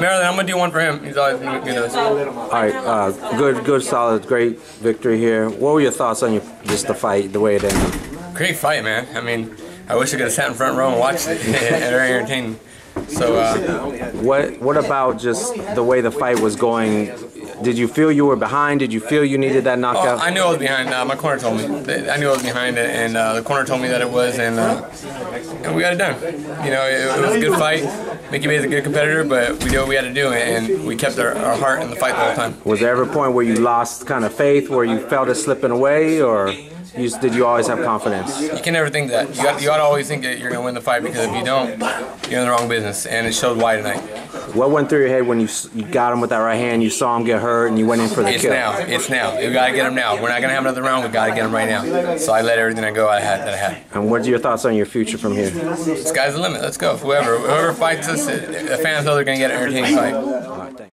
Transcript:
Maryland, I'm gonna do one for him. He's always been good to us. All right, uh, good, good, solid, great victory here. What were your thoughts on your just the fight, the way it ended? Great fight, man. I mean, I wish I could have sat in front row and watched it. Very entertaining. So, uh, What What about just the way the fight was going? Did you feel you were behind? Did you feel you needed that oh, knockout? I knew I was behind. Uh, my corner told me. I knew I was behind it, and uh, the corner told me that it was, and, uh, and we got it done. You know, it, it was a good fight. Mickey Bey's a good competitor, but we did what we had to do, and we kept our, our heart in the fight the whole time. was there ever a point where you lost kind of faith, where you felt it slipping away, or you, did you always have confidence? You can never think that. You got, you got to always think that you're going to win the fight because if you don't, you're in the wrong business, and it showed why tonight. What went through your head when you you got him with that right hand? You saw him get hurt, and you went in for the It's kill. now. It's now. We got to get him now. We're not going to have another round. We got to get him right now. So I let everything I go I had that I had. And what's your thoughts on your future from here? Sky's the limit. Let's go. Whoever whoever fights us, the fans know they're going to get an entertaining fight. All right, thanks.